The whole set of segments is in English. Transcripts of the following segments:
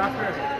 Josh Ferris.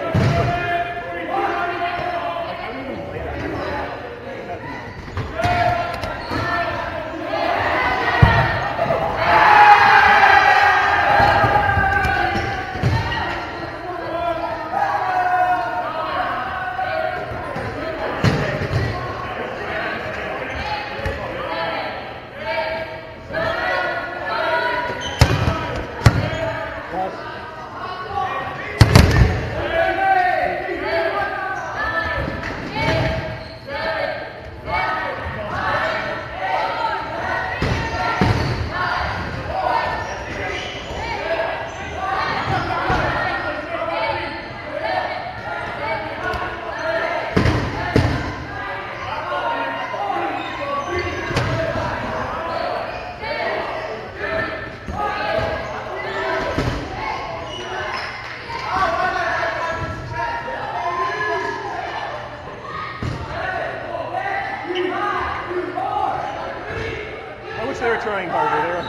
they were trying harder. They're,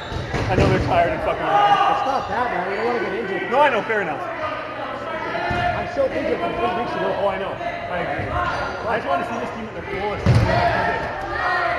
I know they're tired and fucking around. It's not that, man. We don't want to get injured. No, I know, fair enough. I'm so injured from three weeks ago. Oh, I know. I agree. I just want to see this team at their fullest.